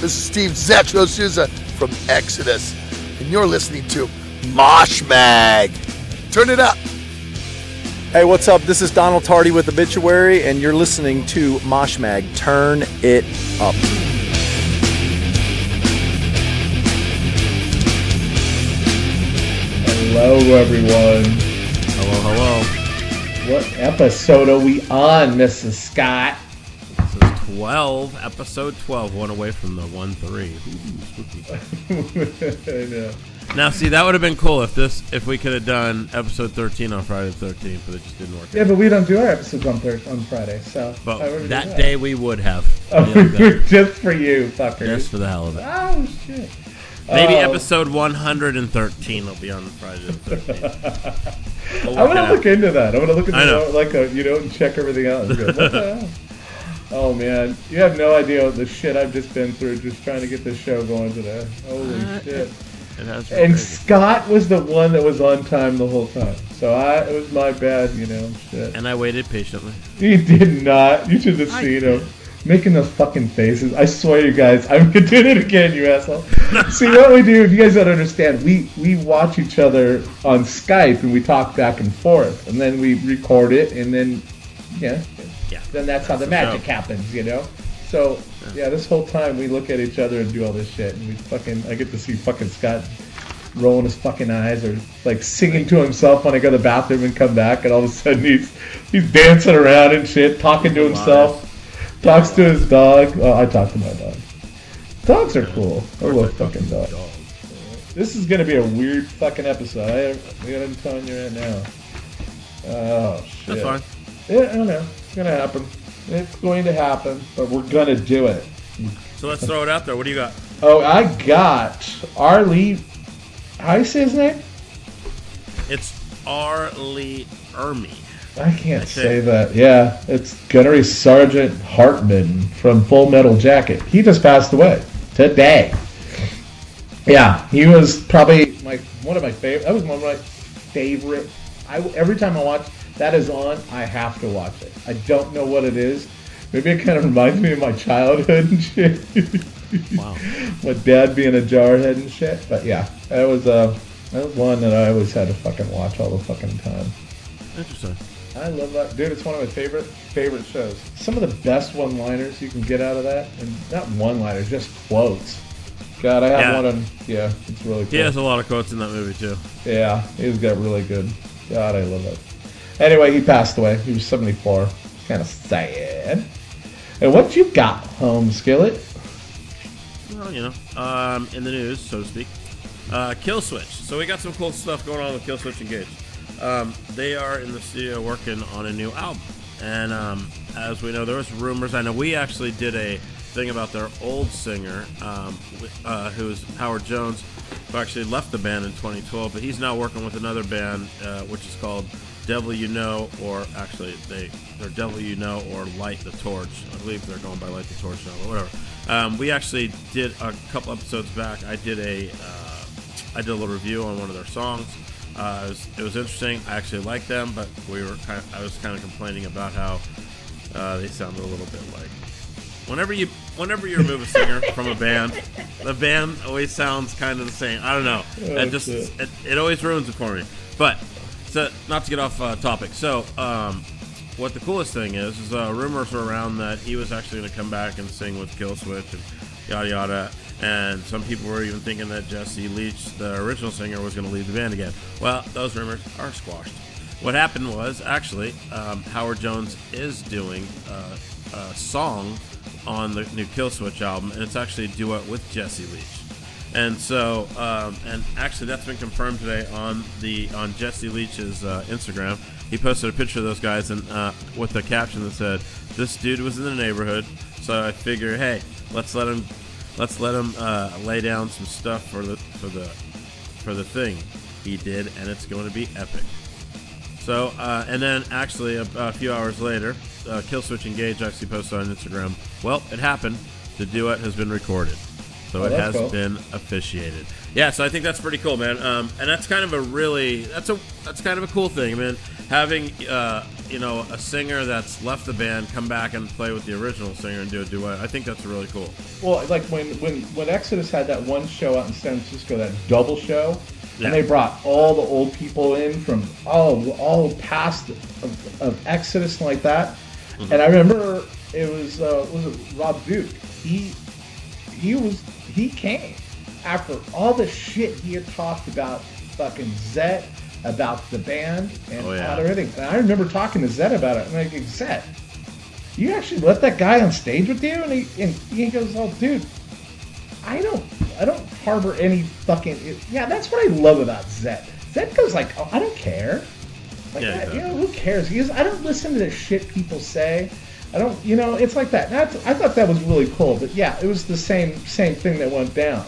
This is Steve Zetro Souza from Exodus, and you're listening to Mosh Mag. Turn it up. Hey, what's up? This is Donald Tardy with Obituary, and you're listening to Mosh Mag. Turn it up. Hello, everyone. Hello, hello. What episode are we on, Mrs. Scott? This is 12, episode 12, one away from the 1 3. Ooh, spooky. I know. Now, see, that would have been cool if this, if we could have done episode 13 on Friday the 13th, but it just didn't work. Yeah, but we don't do our episodes on thir- on Friday, so. But why would we do that day we would have. Oh, Yeah, just for you, fuckers. just for the hell of it. Oh shit. Maybe Oh. episode 113 will be on Friday the 13th. I'm gonna look into that. I'm gonna look at I know. the like a you know and check everything out. Oh man, you have no idea what the shit I've just been through just trying to get this show going today. Holy Uh, shit! It has been And crazy. Scott was the one that was on time the whole time, so I it was my bad, you know. Shit. And I waited patiently. He did not. You should have I seen did. him making those fucking faces. I swear, you guys, I'm doing it again, you asshole. See what we do? If you guys don't understand, we we watch each other on Skype and we talk back and forth, and then we record it, and then yeah, Yeah. then that's how the magic show. happens, you know. So yeah, this whole time we look at each other and do all this shit, and we fucking I get to see fucking Scott rolling his fucking eyes or like singing to himself when I go to the bathroom and come back, and all of a sudden he's he's dancing around and shit, talking to himself, talks to his dog. Oh, I talk to my dog. Dogs are cool. I love fucking dogs. This is gonna be a weird fucking episode. I, I'm telling you right now. Oh shit. That's fine. Yeah, I don't know. It's gonna happen. It's going to happen, but we're gonna do it. So let's throw it out there. What do you got? Oh, I got Arlie. How do you say his name? It's R. Lee Ermey. I can't say that. Yeah, it's Gunnery Sergeant Hartman from Full Metal Jacket. He just passed away today. Yeah, he was probably my one of my favorite. That was one of my favorite. I every time I watch that is on, I have to watch it. I don't know what it is. Maybe it kind of reminds me of my childhood and shit. Wow. my dad being a jarhead and shit. But yeah, that was uh that was one that I always had to fucking watch all the fucking time. Interesting. I love that, dude. It's one of my favorite favorite shows. Some of the best one-liners you can get out of that, and not one-liners, just quotes. God, I have Yeah. one on. Yeah, it's really cool. He has a lot of quotes in that movie, too. Yeah, he's got really good. God, I love it. Anyway, he passed away. He was 74. Kind of sad. And what you got, home skillet? Well, you know, um, in the news, so to speak. Uh, Kill Switch. So we got some cool stuff going on with Kill Switch Engage. Um, they are in the studio working on a new album, and um, as we know, there was rumors. I know we actually did a thing about their old singer, um, uh, who's Howard Jones, who actually left the band in 2012, but he's now working with another band, uh, which is called Devil You Know, or actually they they're Devil You Know or Light the Torch. I believe they're going by Light the Torch now, but whatever. Um, we actually did a couple episodes back. I did a uh, I did a little review on one of their songs. Uh, it, was, it was interesting. I actually liked them, but we were kind of, I was kind of complaining about how uh, they sounded a little bit like whenever you whenever you remove a singer from a band, the band always sounds kind of the same. I don't know. it just it. it, it always ruins it for me. But not to get off uh, topic. So um, what the coolest thing is is uh, rumors were around that he was actually going to come back and sing with Killswitch and yada yada. And some people were even thinking that Jesse Leach, the original singer, was going to leave the band again. Well, those rumors are squashed. What happened was actually um, Howard Jones is doing uh, a song on the new Killswitch album, and it's actually a duet with Jesse Leach. And so, um, and actually, that's been confirmed today on the on Jesse Leach's uh, Instagram. He posted a picture of those guys and uh, with a caption that said, "This dude was in the neighborhood, so I figure, hey, let's let him, let's let him uh, lay down some stuff for the for the for the thing he did, and it's going to be epic." So, uh, and then actually a, a few hours later, uh, Killswitch Engage actually posted on Instagram. Well, it happened. The duet has been recorded, so Oh, it has cool. been officiated. Yeah, so I think that's pretty cool, man. Um, and that's kind of a really that's a that's kind of a cool thing, man. Having uh, you know a singer that's left the band come back and play with the original singer and do a duet. I think that's really cool. Well, like when when when Exodus had that one show out in San Francisco, that double show, Yeah. and they brought all the old people in from all all past of, of Exodus and like that. Mm-hmm. And I remember it was uh, was it Rob Duke? He he was he came after all the shit he had talked about fucking Zet about the band and Oh, yeah. about everything. And I remember talking to Zet about it. I'm like, Zet, you actually let that guy on stage with you? And he and he goes, oh, dude, I don't I don't harbor any fucking yeah. That's what I love about Zet. Zet goes like, oh, I don't care. Like, Yeah, I- exactly. you know, who cares? He goes, I don't listen to the shit people say. I don't, you know, it's like that. That's, I thought that was really cool. But yeah, it was the same same thing that went down.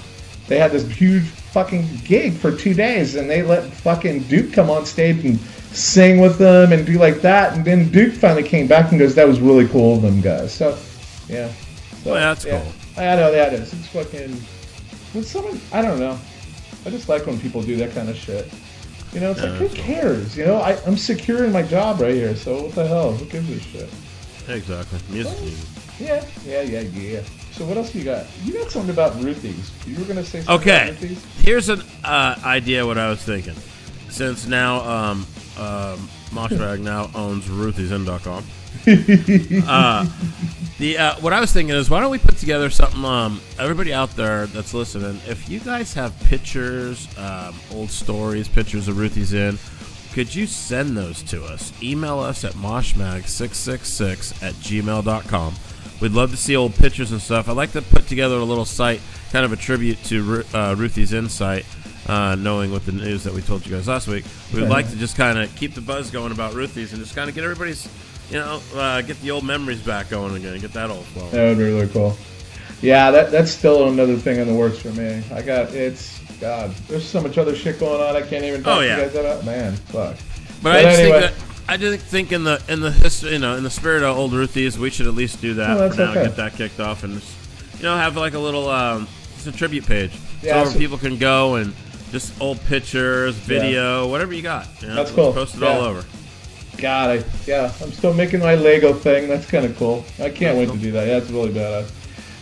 They had this huge fucking gig for two days, and they let fucking Duke come on stage and sing with them and do like that. And then Duke finally came back and goes, "That was really cool of them guys." So, yeah. So, Well, that's yeah. cool. I know that is. It's fucking. When someone, I don't know. I just like when people do that kind of shit. You know, it's like who cares? You know, I, I'm secure in my job right here, so what the hell? Who gives a shit? Exactly. Music. Yeah, yeah, yeah, yeah. So what else you got? You got something about Ruthie's. You were gonna say something Okay, about Ruthie's? here's an uh, idea. What I was thinking, since now um, um, Mosh Mag now owns Ruthie'sInn.com. uh, the uh, what I was thinking is, why don't we put together something? Um, everybody out there that's listening, if you guys have pictures, um, old stories, pictures of Ruthie's Inn, could you send those to us? Email us at moshmag666 at gmail.com. We'd love to see old pictures and stuff. I'd like to put together a little site, kind of a tribute to uh, Ruthie's Inn site, uh, knowing what the news that we told you guys last week. We'd like to just kind of keep the buzz going about Ruthie's and just kind of get everybody's, you know, uh, get the old memories back going again, get that all flowing. That would be really cool. Yeah, that that's still another thing in the works for me. I got it's God. There's so much other shit going on. I can't even talk Oh, to you guys about. Man, fuck. But, I just anyway. think that I just think in the in the history, you know, in the spirit of old Ruthie's, we should at least do that Oh, for now. okay. Get that kicked off and just, you know have like a little um, just a tribute page, Yeah, so where people can go and just old pictures, video, whatever you got. You know, That's cool. Post it Yeah. all over. God, I yeah, I'm still making my Lego thing. That's kind of cool. I can't wait to do that. Yeah, it's really badass.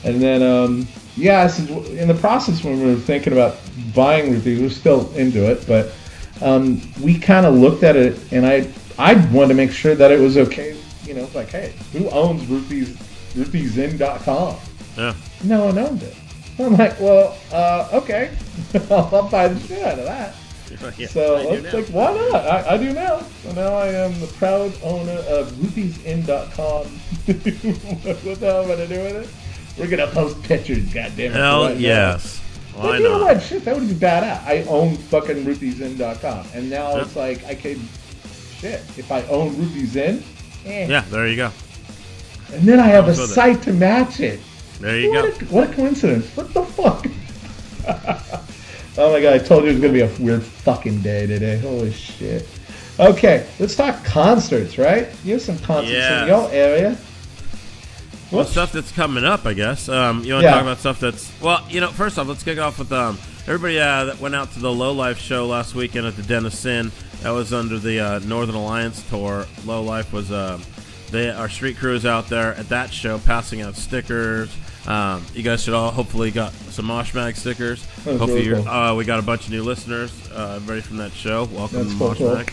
And then, um, yeah, in the process when we were thinking about buying Ruthie, we were still into it, but um, we kind of looked at it, and I I wanted to make sure that it was okay. You know, like, hey, who owns Ruthie's Ruthie'sInn.com? Yeah. No one owned it. I'm like, well, uh, okay, I'll buy the shit out of that. Yeah, So I like, why not? I, I do now. So now I am the proud owner of Ruthie'sInn.com. what the hell am I gonna do with it? We're gonna post pictures, goddamn it. Hell right now. yes. But Why you know not? what? Shit, that would be badass. I own fucking Ruthie'sInn.com, and now Yeah. it's like I can. shit. If I own Ruthie's Inn, eh. Yeah, there you go. and then I have a with it. site to match it. There you what, go. A, what a coincidence. What the fuck? oh my god, I told you it was going to be a weird fucking day today. Holy shit. Okay, let's talk concerts, right? You have some concerts Yes. in your area. Well, stuff that's coming up, I guess. Um, you want to Yeah. talk about stuff that's well, you know. First off, let's kick off with um, everybody uh, that went out to the Low Life show last weekend at the Den of That was under the uh, Northern Alliance tour. Low Life was uh, they our street crews out there at that show passing out stickers. Um, you guys should all hopefully got some Mosh Mag stickers. Hopefully, really you're, cool. uh, we got a bunch of new listeners. Uh, everybody from that show, welcome That's to Mosh cool. Mag.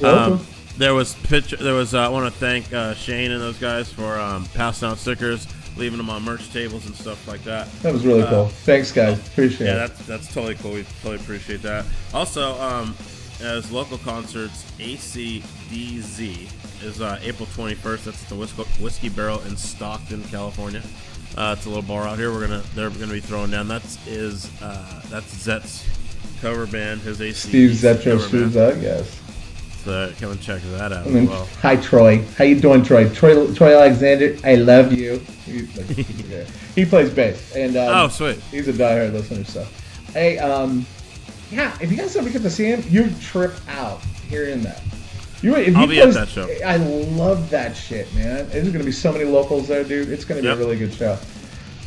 Welcome. There was picture. There was. Uh, I want to thank uh, Shane and those guys for um, passing out stickers, leaving them on merch tables and stuff like that. That was really uh, cool. Thanks, guys. Appreciate Yeah, it. that's that's totally cool. We totally appreciate that. Also, um, as local concerts, ACDZ is uh, April 21st. That's at the Whiskey, Whiskey Barrel in Stockton, California. Uh, it's a little bar out here. We're gonna they're gonna be throwing down. That's is uh, that's Zet's cover band. His ACDC Steve Zetro cover Shoes band. Up, So come and check that out then, as well. hi, Troy. How you doing, Troy? Troy, Troy Alexander, I love you. He, he plays bass, and um, Oh, sweet. He's a diehard listener. So, hey, um, yeah, if you guys ever get to see him, you trip out hearing that. You, if I'll he be at that show. I love that shit, man. There's gonna be so many locals there, dude. It's gonna be Yep. a really good show.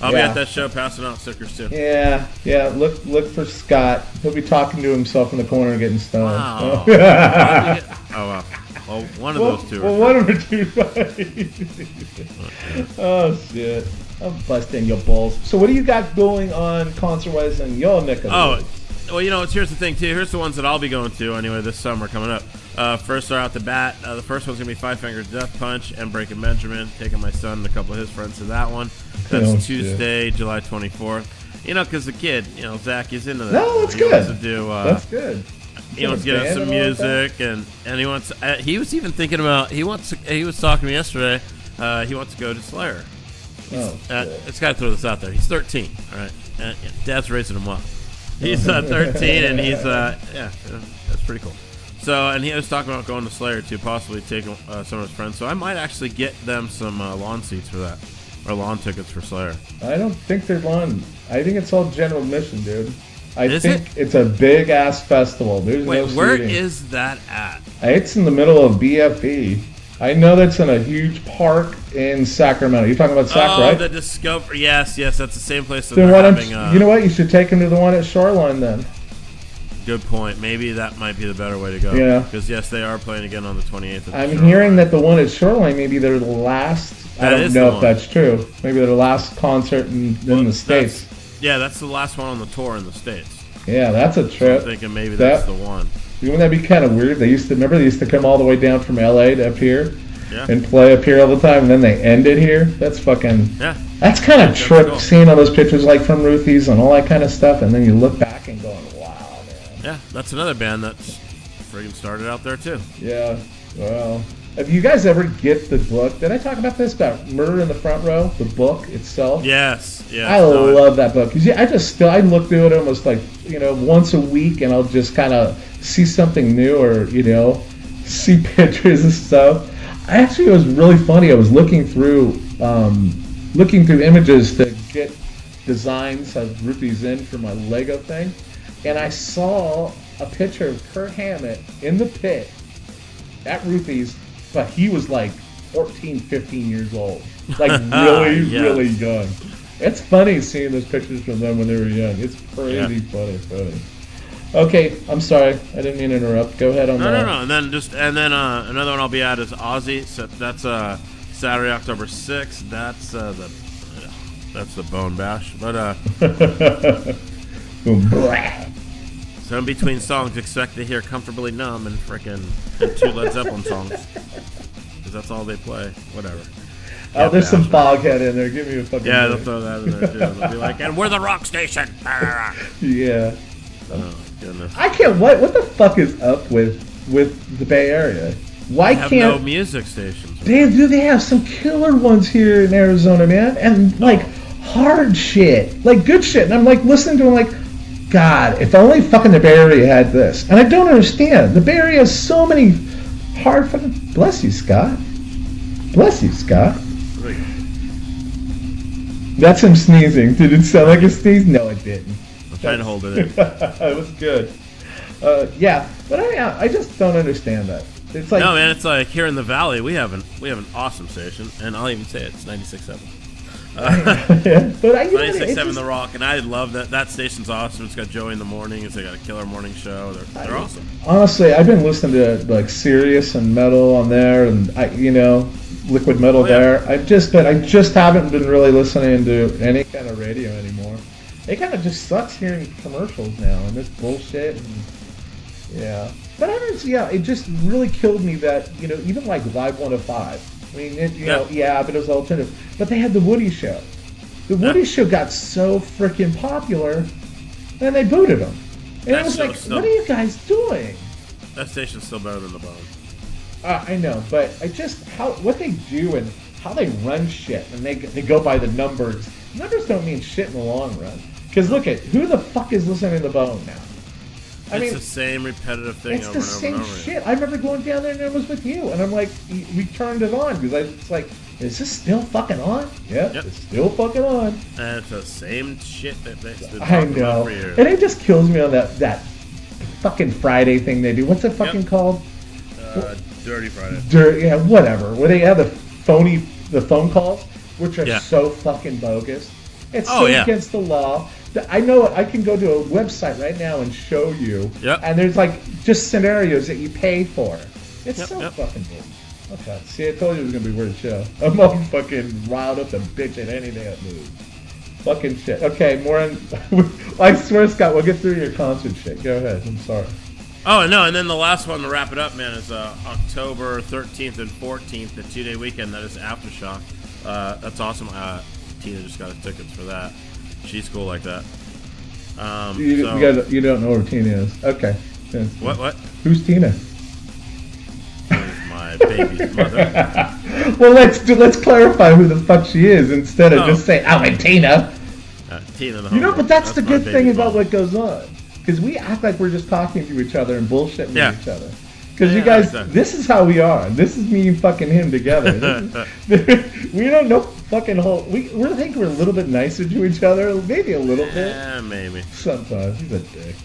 I'll Yeah. be at that show passing out stickers too. Yeah, yeah. Look, look for Scott. He'll be talking to himself in the corner, getting stoned. Wow. oh, oh wow. Well, one of Well, those two. well, one of the two. oh shit! I'm busting your balls. So, what do you got going on concert-wise in your neck of the Oh? Well, you know, it's, here's the thing too. Here's the ones that I'll be going to anyway this summer coming up. Uh, first are out the bat. Uh, the first one's gonna be Five Fingers Death Punch and Breaking Benjamin. Taking my son and a couple of his friends to that one. That's Oh. Tuesday, July 24th. You know, because the kid, you know, Zach is into that. No, that's he good. Wants to do. Uh, That's good. he wants to get some and all like that? music, and and he wants. Uh, he was even thinking about. He wants. To, he was talking to me yesterday. Uh, he wants to go to Slayer. Oh, Uh, it's got to throw this out there. He's 13. All right, uh, yeah, Dad's raising him well. He's uh, 13, and he's uh, yeah, that's pretty cool. So, and he was talking about going to Slayer to possibly take uh, some of his friends. So, I might actually get them some uh, lawn seats for that, or lawn tickets for Slayer. I don't think they're lawn. I think it's all general admission, dude. I Is think it's a big ass festival. There's Wait, no where is that at? It's in the middle of BFE. I know that's in a huge park in Sacramento. You're talking about Sac, oh, right? the Discover. Yes, yes, that's the same place that then they're why don't having. Uh, you know what? You should take him to the one at Shoreline then. Good point. Maybe that might be the better way to go. Yeah. Because yes, they are playing again on the 28th. Of I'm Shoreline. hearing that the one at Shoreline maybe their last. I don't know if one. that's true. Maybe their last concert in, in the states. Yeah, that's the last one on the tour in the states. Yeah, that's a trip. I'm thinking maybe That- that's the one. Wouldn't that be kind of weird? They used to remember they used to come all the way down from LA to up here Yeah. and play up here all the time, and then they ended here. That's fucking. Yeah. That's kind of trip cool. seeing all those pictures like from Ruthie's and all that kind of stuff, and then you look back and going, "Wow, man." Yeah, that's another band that's friggin' started out there too. Yeah. Well, have you guys ever get the book? Did I talk about this about Murder in the Front Row? The book itself. Yes, yes. I love that book because I just still I look through it almost like you know once a week, and I'll just kind of see something new or you know see pictures and stuff. I actually it was really funny. I was looking through um, looking through images to get designs of Ruthie's Inn for my Lego thing, and I saw a picture of Kirk Hammett in the pit at Ruthie's, but he was like 14, 15 years old. Like really, Yes. really young. It's funny seeing those pictures from them when they were young. It's crazy funny, funny. Okay, I'm sorry. I didn't mean to interrupt. Go ahead on No, that. no, no. no. And then just and then uh, another one I'll be at is Ozzy. So that's uh, Saturday, October sixth. That's uh, the that's the Bone Bash. But uh, so in between songs, expect to hear "Comfortably Numb" and frickin' and two Led Zeppelin songs. Because that's all they play. Whatever. Oh, there's some Foghat in there. Give me a fucking. Yeah, they'll throw that in there too. They'll be like, "And we're the rock station." Yeah. oh goodness. I can't. What? What the fuck is up with with the Bay Area? Why I have no can't music stations. they do? They have some killer ones here in Arizona, man, and oh. like hard shit, like good shit. And I'm like listening to them, like, God, if only fucking the Bay Area had this. And I don't understand. The Bay Area has so many hard fucking. Bless you, Scott. Bless you, Scott. That's him sneezing. Did it sound like a sneeze? No, it didn't. Trying to hold it in. it was good. Uh, yeah, but I, I just don't understand that. It's like No, man, it's like here in the valley, we have an we have an awesome station, and I'll even say it, it's 96.7. but I, you 96.7 it's just- The Rock, and I love that. That station's awesome. It's got Joey in the mornings. They got a killer morning show. They're, they're awesome. honestly, I've been listening to like Sirius and metal on there, and I, you know, liquid metal Oh, yeah. there. I've just been, I just haven't been really listening to any kind of radio anymore. It kind of just sucks hearing commercials now and this bullshit. And, yeah, but I don't. Yeah, it just really killed me that you know even like Live 105. I mean, it, you know, yeah, but it was alternative. But they had the Woody Show. The Woody Yeah. Show got so freaking popular, and they booted him. And That I was like, still- what are you guys doing? That station's still better than the Bone. Uh, I know, but I just how what they do and how they run shit, and they they go by the numbers. Numbers don't mean shit in the long run. Because look at who the fuck is listening to the Bone now? I it's mean, the same repetitive thing it's over the and over same over. again. shit. I remember going down there and it was with you, and I'm like, we turned it on because I was like, is this still fucking on? Yeah, Yep. it's still fucking on. And it's the same shit that they've been I know, and it just kills me on that that fucking Friday thing they do. What's it fucking Yep. called? Uh, Dirty Friday. Dir- yeah, whatever. Where they have the phony, the phone calls, which are Yeah. so fucking bogus. It's Oh, so yeah. against the law. That I know I can go to a website right now and show you. Yep. And there's like just scenarios that you pay for. It's Yep, so yep. fucking good. Okay. See, I told you it was gonna be a weird show. I'm all fucking riled up and bitch at any day at moves. Fucking shit. Okay, more on. I swear, Scott, we'll get through your concert shit. Go ahead. I'm sorry. Oh no, and then the last one to wrap it up, man, is uh, October 13th and 14th, the two-day weekend. That is Aftershock. Uh, that's awesome. Uh, Tina just got us tickets for that. She's cool like that. Um, You, so- you, gotta, you don't know who Tina is. Okay. Yeah. what? What? Who's Tina? My baby's mother. Well, let's do, let's clarify who the fuck she is instead of Oh. just say, "Oh, I'm Tina." Uh, Tina the You know, but that's, the good thing about mom. what goes on. Because we act like we're just talking to each other and bullshitting Yeah. with each other. Because you guys, exactly. this is how we are. This is me and fucking him together. Is- we don't know fucking whole. We we think we're a little bit nicer to each other, maybe a little bit. Yeah, maybe. Sometimes he's a dick.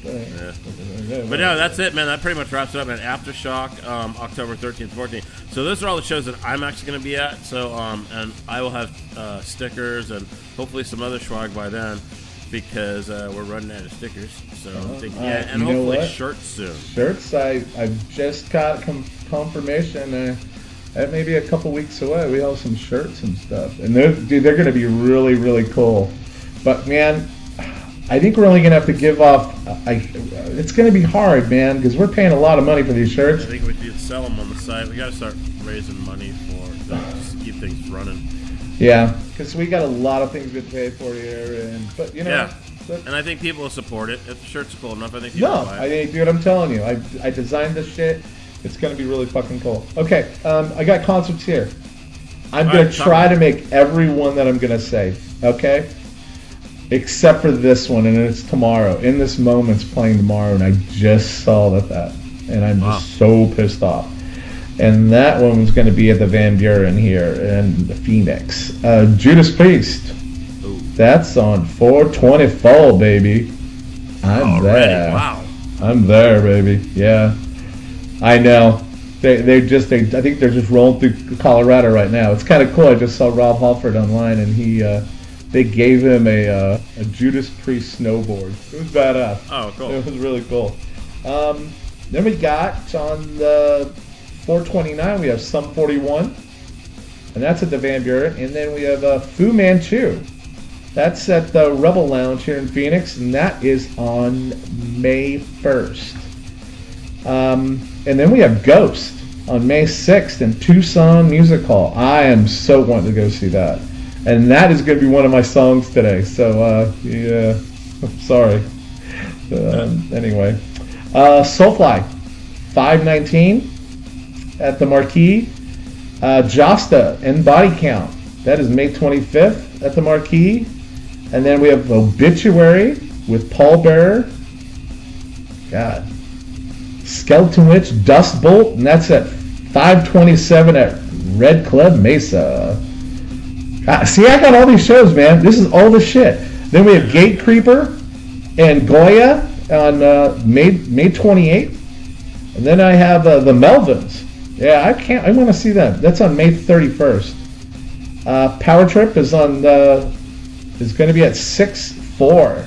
But no, that's it, man. That pretty much wraps it up. Man, Aftershock, um, October 13th, 14th. So those are all the shows that I'm actually going to be at. So, um, and I will have uh, stickers and hopefully some other swag by then because uh, we're running out of stickers. So I'm thinking, uh, yeah, and hopefully shirts soon. Shirts, I I just got com- confirmation. Uh, that may be a couple weeks away. We have some shirts and stuff, and they're dude, they're gonna be really really cool. But man, I think we're only gonna have to give up. I, it's gonna be hard, man, because we're paying a lot of money for these shirts. I think we should sell them on the site. We got to start raising money for to just keep things running. Yeah, because we got a lot of things to pay for here, and but you know. Yeah. And I think people will support it. If the shirts are cool enough, I think people No, will buy I it. think, dude, I'm telling you, I, I designed this shit. It's gonna be really fucking cool. Okay, um, I got concerts here. I'm gonna right, talk try to make every one that I'm gonna say. Okay, except for this one, and it's tomorrow. In this moment's playing tomorrow, and I just saw that that, and I'm Wow. just so pissed off. And that one was going to be at the Van Buren here in the Phoenix. Uh, Judas Priest. Ooh. That's on 424, baby. I'm Already, there. wow. I'm there, baby. Yeah, I know. They they just they I think they're just rolling through Colorado right now. It's kind of cool. I just saw Rob Halford online, and he uh, they gave him a uh, a Judas Priest snowboard. It was badass. Oh, cool. It was really cool. Um, then we got on the 429. We have Sum 41, and that's at the Van Buren. And then we have uh, Fu Manchu. That's at the Rebel Lounge here in Phoenix, and that is on May 1st. Um, and then we have Ghost on May 6th in Tucson Music Hall. I am so wanting to go see that. And that is going to be one of my songs today. So, uh, yeah, sorry. Um, anyway, uh, Soulfly, 519 at the Marquee. Uh, Josta and Body Count, that is May 25th at the Marquee. And then we have Obituary with Paul Bearer. God. Skeleton Witch, Dust Bolt, and that's at 527 at Red Club Mesa. Ah, see, I got all these shows, man. This is all the shit. Then we have Gatecreeper and Goya on uh, May May 28th. And then I have uh, the Melvins. Yeah, I can't. I want to see them. That's on May 31st. Uh, Power Trip is on uh, is going to be at six four.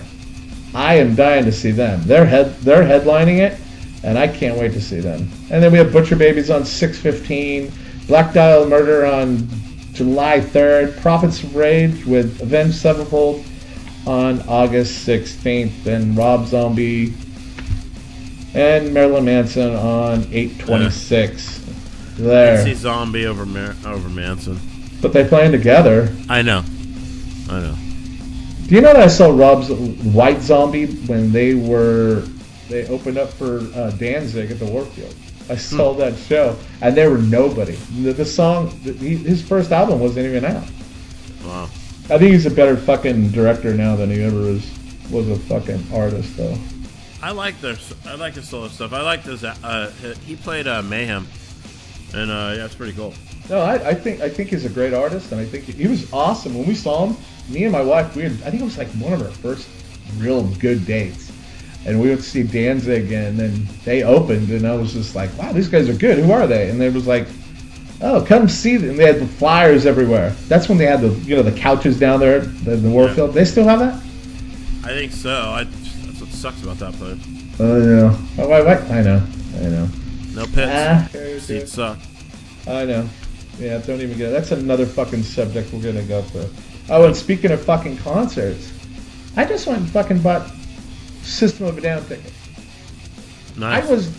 I am dying to see them. They're head they're headlining it, and I can't wait to see them. And then we have Butcher Babies on six fifteen, Black Dahlia Murder on July third, Prophets of Rage with Avenged Sevenfold on August sixteenth, and Rob Zombie and Marilyn Manson on eight twenty six. I There, see Zombie over Mar- over Manson. but they playing together. I know. I know. Do you know that I saw Rob's White Zombie when they were they opened up for uh, Danzig at the Warfield? I saw that show and there were nobody. The, the song, the, he, his first album wasn't even out. Wow. I think he's a better fucking director now than he ever was was a fucking artist though. I like their I like his solo stuff. I like this. Uh, he played uh, Mayhem, and uh, yeah, it's pretty cool. No, I, I think I think he's a great artist, and I think he, he was awesome when we saw him. Me and my wife, we had, I think it was like one of our first real good dates, and we went to see Danzig, and then they opened, and I was just like, wow, these guys are good. Who are they? And they was like, oh, come see them. And they had the flyers everywhere. That's when they had the you know the couches down there the, the Warfield. They still have that? I think so. I, that's what sucks about that place. Oh yeah. Oh, I, I, I know. I know. No pits. Ah, Seats suck. I know. Yeah, don't even get it. That's another fucking subject we're gonna go through. Oh, and speaking of fucking concerts, I just went and fucking bought System of a Down ticket. Nice. I was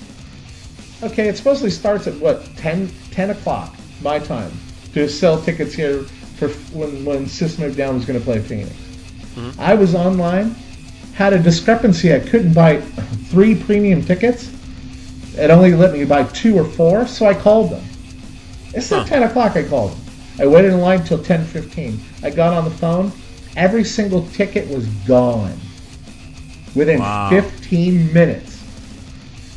okay. It supposedly starts at what 10, 10 o'clock my time to sell tickets here for when when System of a Down was going to play Phoenix. Mm-hmm. I was online, had a discrepancy. I couldn't buy three premium tickets. It only let me buy two or four, so I called them. It's not Huh. 10 o'clock. I called them. I waited in line till 10:15. I got on the phone. Every single ticket was gone within Wow. 15 minutes.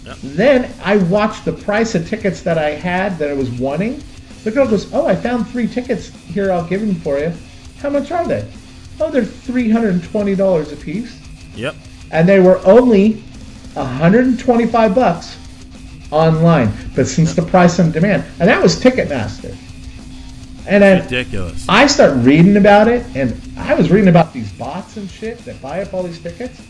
Yep. Then I watched the price of tickets that I had that I was wanting. The girl goes, "Oh, I found three tickets here. I'll give them for you. How much are they? Oh, they're three hundred and twenty dollars a piece, Yep. and they were only hundred and twenty-five bucks online. But since the price on demand, and that was Ticketmaster, and then Ridiculous. I start reading about it, and I was reading about these bots and shit that buy up all these tickets.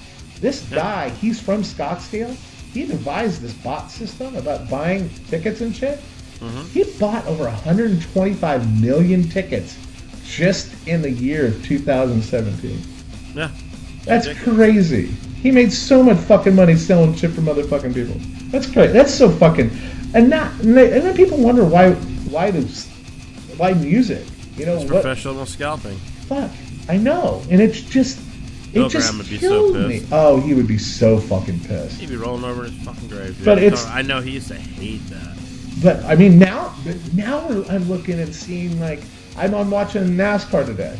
This guy, he's from Scottsdale. He devised this bot system about buying tickets and shit. Mm-hmm. He bought over 125 million tickets just in the year of 2017. Yeah. That's Ridiculous. crazy. He made so much fucking money selling shit from other fucking people. That's great. That's so fucking, and not, and they- and then people wonder why, why does, why music? You know It's what? professional scalping. Fuck, I know, and it's just, Bill just Graham would be so killed me. Oh, he would be so fucking pissed. He'd be rolling over in his fucking grave. dude. But I it's, I know he used to hate that. But I mean, now, but now I'm looking and seeing like I'm on watching NASCAR today.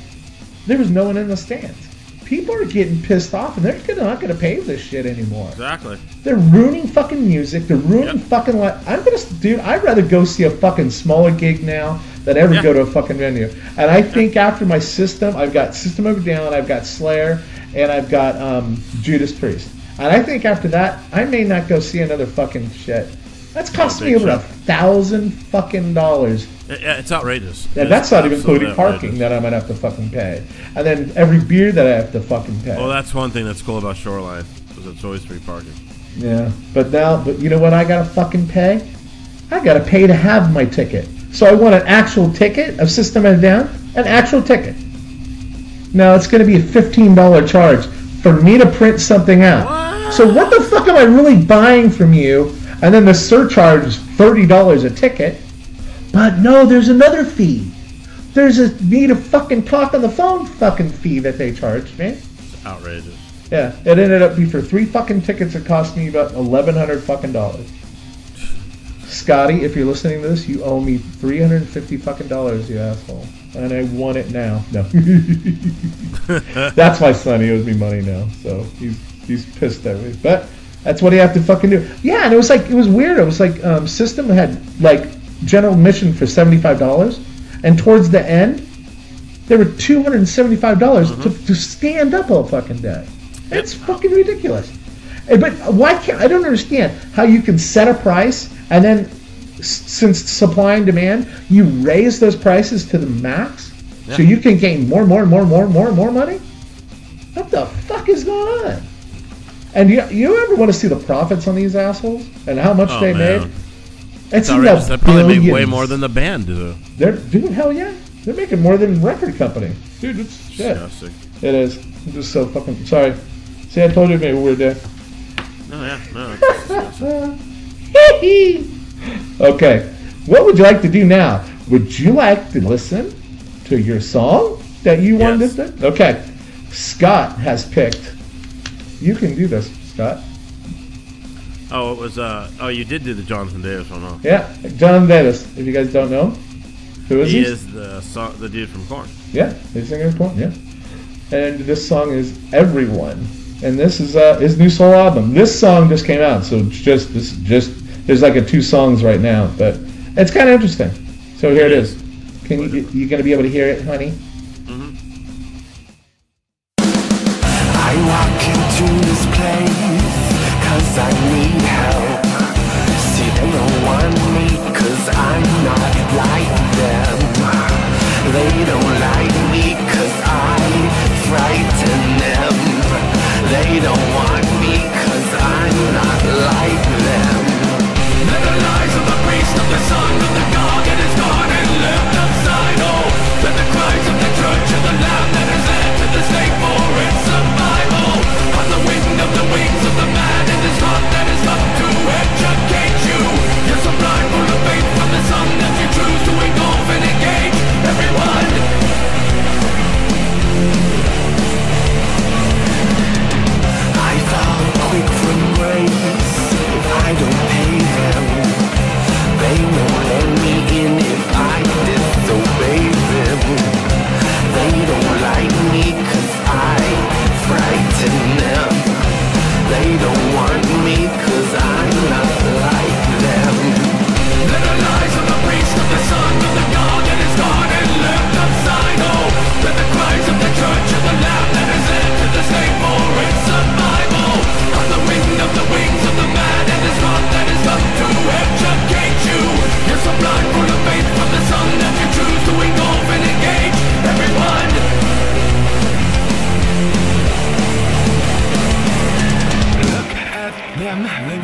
There was no one in the stands. People are getting pissed off, and they're not going to pay this shit anymore. Exactly. They're ruining fucking music. They're ruining Yep. fucking life. I'm gonna, dude. I'd rather go see a fucking smaller gig now than ever Yeah. go to a fucking venue. And I think after my system, I've got System of a Down, I've got Slayer, and I've got um, Judas Priest. And I think after that, I may not go see another fucking shit. That's cost me over a thousand fucking dollars. Yeah, it's outrageous. And that's not even including parking outrageous. that I'm gonna have to fucking pay. And then every beer that I have to fucking pay. Well, that's one thing that's cool about Shoreline, is it's always free parking. Yeah, but now, but you know what I gotta fucking pay? I gotta pay to have my ticket. So I want an actual ticket of System of a Down, an actual ticket. Now it's gonna be a fifteen dollar charge for me to print something out. What? So what the fuck am I really buying from you? And then the surcharge is thirty dollars a ticket. But no, there's another fee. There's a need to fucking talk on the phone fucking fee that they charged me. It's outrageous. Yeah, it ended up being for three fucking tickets. It cost me about eleven hundred fucking dollars. Scotty, if you're listening to this, you owe me three hundred and fifty fucking dollars, you asshole. And I want it now. No, that's my son. He owes me money now, so he's he's pissed at me. But that's what he have to fucking do. Yeah, and it was like it was weird. It was like um, System had like general mission for seventy five dollars, and towards the end, they were two hundred and seventy five dollars to, to stand up all fucking day. It's fucking ridiculous. Eh, But why can't I don't understand how you can set a price and then since supply and demand, you raise those prices to the max so you can gain more, more, more, more, more, and more money. What the fuck is going on? And you, you ever want to see the profits on these assholes and how much Oh, they man. made? It's It's in the They probably make way more than the band do. They're dude, hell yeah. They're making more than record company. Dude, it's shit. Disgusting. It is. I'm just so fucking sorry. See, I told you maybe we were there. Oh, no, yeah, no. Okay. What would you like to do now? Would you like to listen to your song that you wanted Yes. to do? Okay. Scott has picked. You can do this, Scott. oh, it was. Uh, oh, you did do the Jonathan Davis one, huh? Yeah, John Davis. If you guys don't know, who is He he? is the song, the dude from Korn. Yeah, he's singing point. Yeah, and this song is "Everyone," and this is uh, his new solo album. This song just came out, so just this just there's like a two songs right now, but it's kind of interesting. So here it is. Can you you gonna be able to hear it, honey?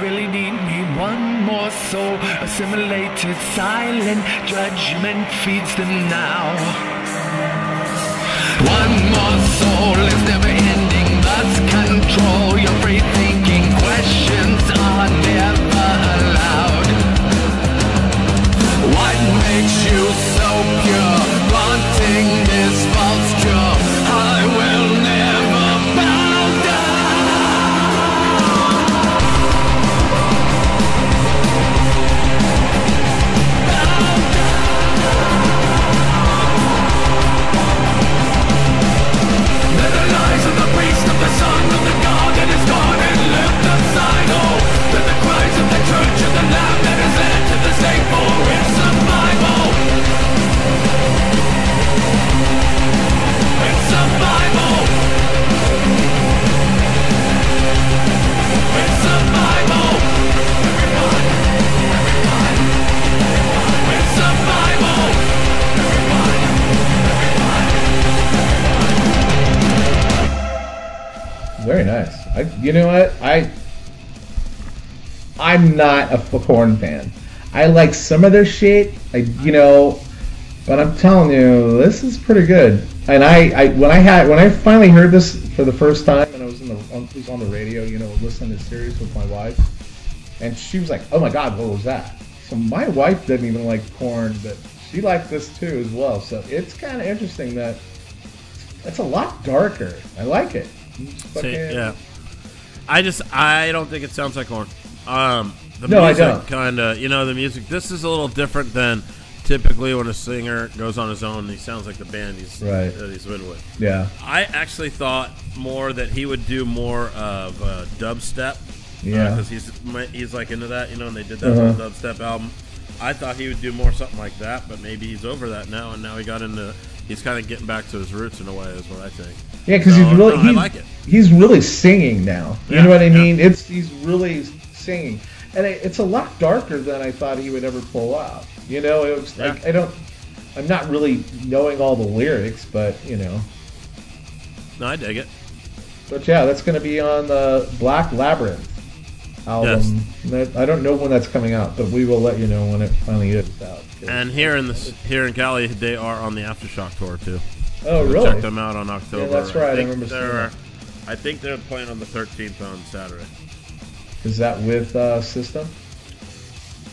really need me one more soul. Assimilated, silent judgment feeds them now. One more soul is never ending. Thus control your free thinking. Questions are never allowed. What makes you so pure? Wanting this. Very nice. I, you know what? I I'm not a Korn fan. I like some of their shit. I you know, but I'm telling you, this is pretty good. And I, I when I had when I finally heard this for the first time, and I was in the on, was on the radio, you know, listening to Sirius with my wife, and she was like, "Oh my God, what was that?" So my wife didn't even like Korn, but she liked this too as well. So it's kind of interesting that it's a lot darker. I like it. See, yeah. I just I don't think it sounds like Korn. Um, the No, I music don't. kind of you know the music. This is a little different than typically when a singer goes on his own. and He sounds like the band he's Right. that he's been with. Yeah. I actually thought more that he would do more of uh, dubstep. Yeah. because he's he's like into that, you know. And they did that Uh-huh. whole dubstep album. I thought he would do more something like that, but maybe he's over that now, and now he got into. He's kind of getting back to his roots in a way, is what I think. Yeah, because So, he's really no, I he's, like it. he's really singing now. You Yeah, know what I yeah. mean? It's he's really singing, and it, it's a lot darker than I thought he would ever pull off. You know, it was like Yeah. I don't, I'm not really knowing all the lyrics, but you know, No, I dig it. but yeah, that's going to be on the Black Labyrinth album. That- I don't know when that's coming out, but we will let you know when it finally is out. And here in the here in Cali, they are on the Aftershock tour too. oh, really? Check them out on October. Yeah, that's right, I think remember they're. I think they're playing on the 13th on Saturday. Is that with uh, System?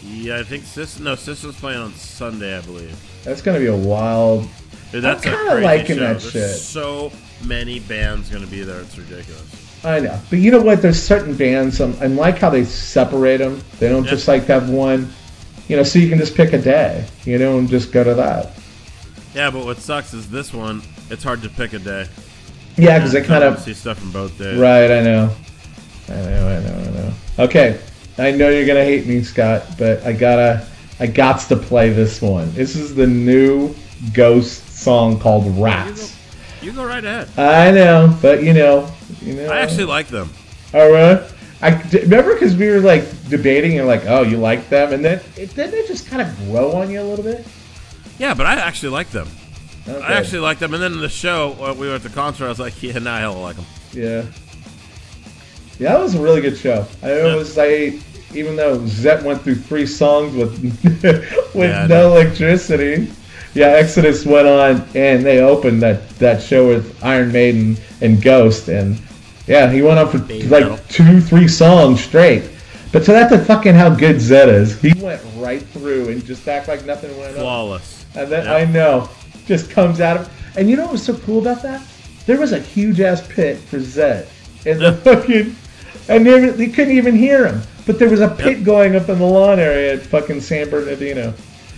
Yeah, I think System. No, System's playing on Sunday, I believe. That's going to be a wild. Dude, that's I'm kinda crazy liking show. that There's shit. So many bands gonna be there. It's ridiculous. I know, but you know what? There's certain bands. Um, I like how they separate them. They don't Yeah. just like have one. You know, so you can just pick a day. You know, and just go to that. Yeah, but what sucks is this one. It's hard to pick a day. Yeah, because they kind of. see stuff from both days. Right, I know. I know, I know, I know. Okay, I know you're gonna hate me, Scott, but I gotta, I got to play this one. This is the new Ghost song called Rats. You go right ahead. I know, but you know, you know. I actually like them. Oh, All right. I remember because we were like debating and like, oh, you like them, and then it, didn't it just kind of grow on you a little bit? Yeah, but I actually like them. Okay. I actually like them. And then in the show, when we were at the concert, I was like, yeah, nah, I don't like them. yeah, yeah, that was a really good show. I Yeah. was I even though Zet went through three songs with with Yeah, no electricity. Yeah, Exodus went on and they opened that that show with Iron Maiden and Ghost, and yeah, he went on for Baby like metal. two, three songs straight. But so that's a fucking how good Zet is. He went right through and just act like nothing went on. Flawless. And then Yeah. I know, just comes out of. And you know what was so cool about that? There was a huge ass pit for Zet in the fucking, and they, they couldn't even hear him. But there was a pit Yep. going up in the lawn area at fucking San Bernardino.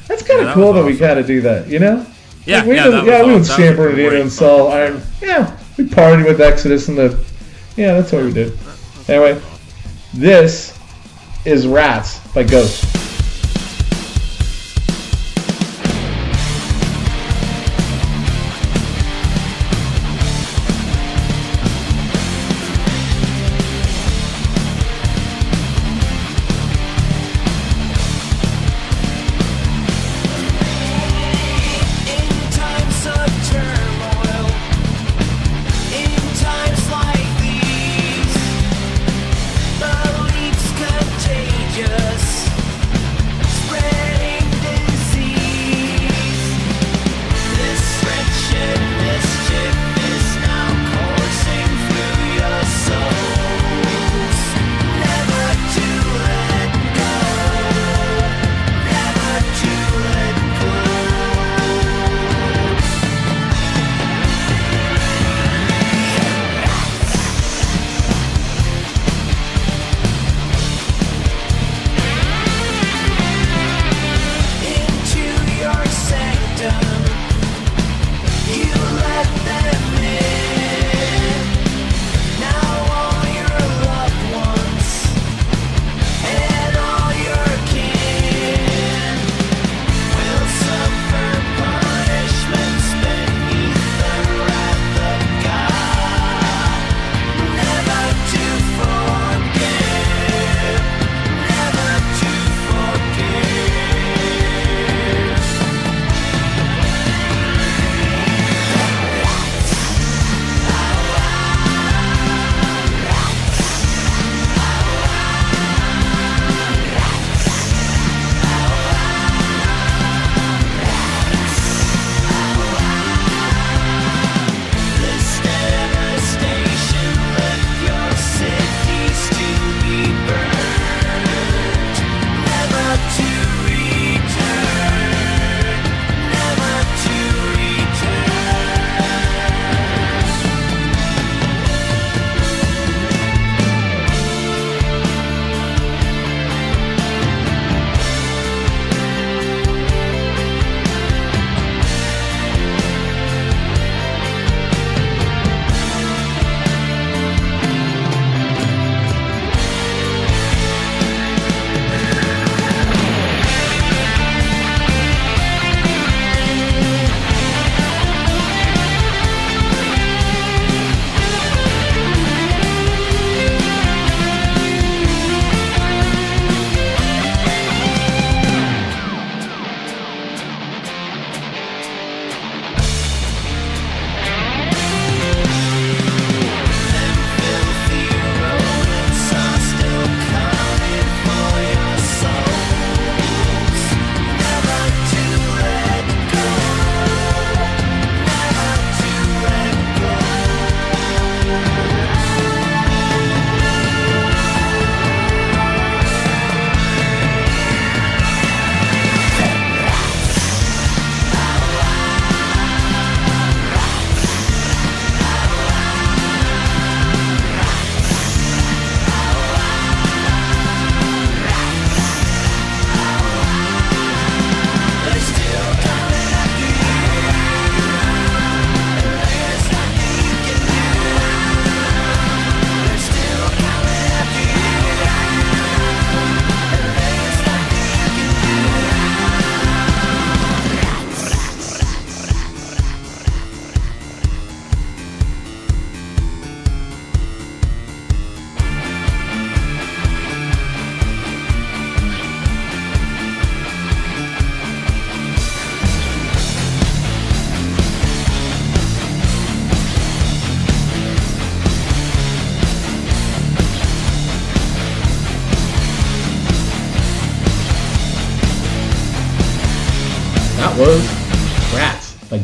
That's kind of Yeah, that cool that we got to do that, you know? Yeah, Like, we yeah, did- yeah, we went That San Bernardino and saw Iron. Yeah, we partied with Exodus and the. Yeah, that's what we did. Anyway, this is Rats by Ghost.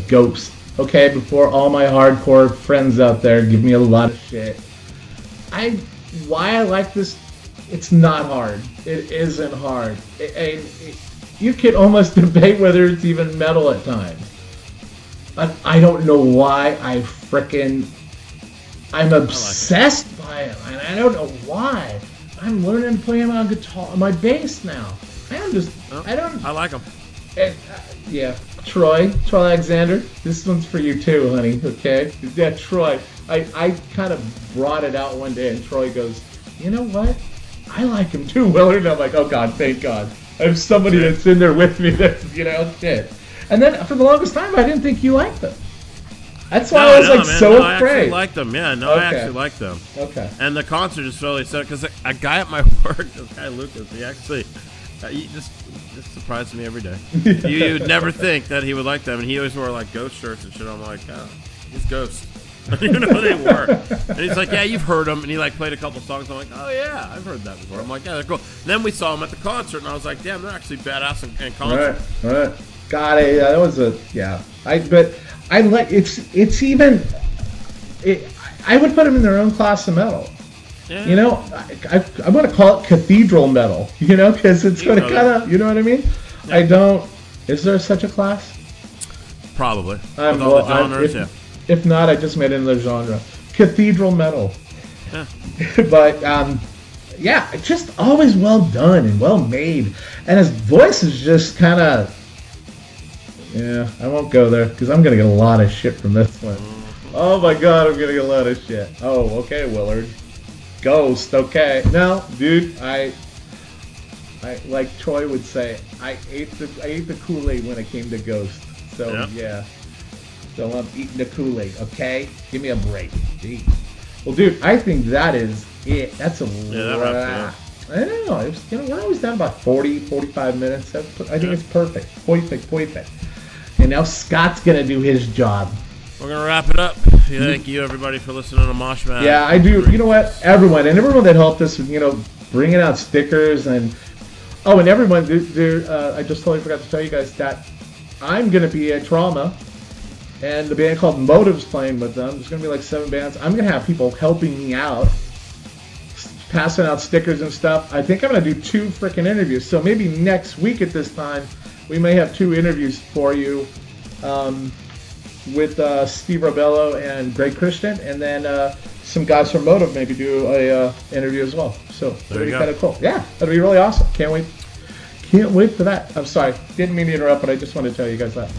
Ghost. Okay, before all my hardcore friends out there give me a lot of shit. I why I like this. It's not hard. It isn't hard. It, it, it- you could almost debate whether it's even metal at times. But I don't know why I frickin' I'm obsessed by it, and I don't know why. I'm learning to play on guitar, my bass now. I am just, I don't, I like them. uh, yeah. Troy, Troy Alexander, this one's for you too, honey. Okay, yeah, Troy. I, I kind of brought it out one day, and Troy goes, "You know what? I like him too, Willard." And I'm like, "Oh God, thank God, I have somebody that's in there with me that's you know shit." And then for the longest time, I didn't think you liked them. That's why I was no, like man, so no, I actually afraid. like them. Yeah, no, I actually like them. okay. And the concert just really said because a guy at my work, this guy Lucas, he actually uh, he just just surprises me every day. you, would never think that he would like them, and he always wore like ghost shirts and shit. I'm like, oh, he's ghost. I didn't even know who they were. And he's like, yeah, you've heard them, and he like played a couple songs. I'm like, oh yeah, I've heard that before. I'm like, yeah, they're cool. And then we saw him at the concert, and I was like, damn, they're actually badass in, in concert. Right, right. God, I, that was a yeah. I but I like it's it's even. It, I would put them in their own class of metal. Yeah. You know, I, I, I'm going to call it cathedral metal. You know, because it's going to kind of. You know what I mean? I don't. Is there such a class? probably all well, the I'm- genres. if, yeah. if not, I just made another genre. Cathedral metal. Yeah. but um, yeah, it's just always well done and well made, and his voice is just kind of. Yeah, I won't go there because I'm gonna get a lot of shit from this one. Oh my god, I'm gonna get a lot of shit. Oh, okay, Willard. Ghost, okay. No, dude, I, I like Troy would say, I ate the I ate the Kool Aid when it came to Ghost. So Yeah. yeah. So I'm eating the Kool Aid, okay? Give me a break. Jeez. Well, dude, I think that is it. That's a Yeah, wraps I don't know. It was, you know, we're always down about 40, 45 minutes. I think Yeah. it's perfect. Perfect, perfect. And now Scott's gonna do his job. We're gonna wrap it up. Thank you everybody for listening to Mosh Mag. Yeah, I do. You know what? Everyone and everyone that helped us, you know, bringing out stickers and oh, and everyone. There, uh, I just totally forgot to tell you guys that I'm gonna be at Trauma, and the band called Motives playing with them. There's gonna be like seven bands. I'm gonna have people helping me out, passing out stickers and stuff. I think I'm gonna do two freaking interviews. So maybe next week at this time, we may have two interviews for you. Um, with uh, Steve Robello and Greg Christian, and then uh, some guys from Motive maybe do a uh, interview as well. So that'll you be kind of cool. Yeah, that'll be really awesome. Can't wait. Can't wait for that. I'm sorry, didn't mean to interrupt, but I just wanted to tell you guys that.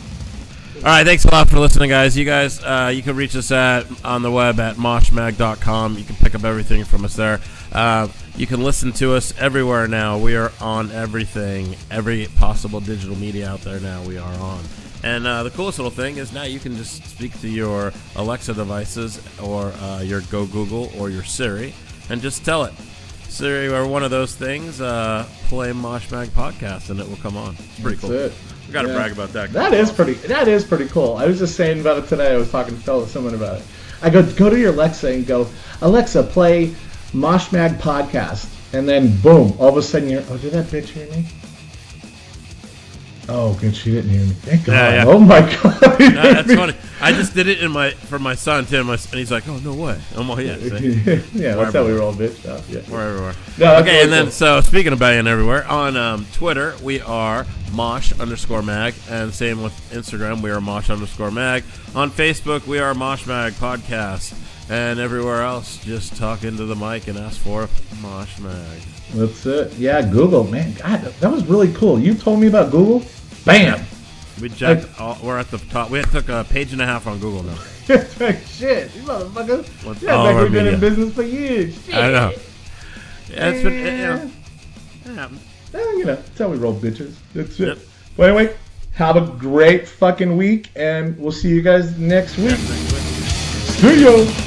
All right, thanks a lot for listening, guys. You guys, uh, you can reach us at on the web at moshmag.com. You can pick up everything from us there. Uh, you can listen to us everywhere now. We are on everything, every possible digital media out there now. We are on. And uh, the coolest little thing is now you can just speak to your Alexa devices or uh, your Go Google or your Siri and just tell it, Siri or one of those things, uh, play Mosh Mag podcast and it will come on. It's pretty That's cool. it. We got to Yeah. brag about that. That is pretty. That is pretty cool. I was just saying about it today. I was talking to someone about it. I go go to your Alexa and go, Alexa, play Mosh Mag podcast, and then boom, all of a sudden you're. Oh, did that bitch hear me? Oh, good. She didn't hear me. Thank God. Yeah, yeah. Oh my God. No, that's funny. I just did it in my for my son Tim, and he's like, "Oh no way!" I'm all yeah, yeah, that's how we roll, bitch. Oh, yeah. we're everywhere. No, okay, really and then cool. so speaking of banging everywhere on um, Twitter, we are Mosh underscore Mag, and same with Instagram, we are Mosh underscore Mag. On Facebook, we are Mosh Mag Podcast, and everywhere else, just talk into the mic and ask for Mosh Mag. That's it. Yeah, Google, man. God, that was really cool. You told me about Google. Bam. We jacked. all, we're at the top. We took a page and a half on Google now. Shit, you motherfuckers. What's Yeah, like we've been in business for years. Shit. I know. Yeah, it's been. It, you know, it happened. Eh, you know, that's how we roll, bitches. That's it. Yep. Well, anyway, have a great fucking week, and we'll see you guys next week. See ya.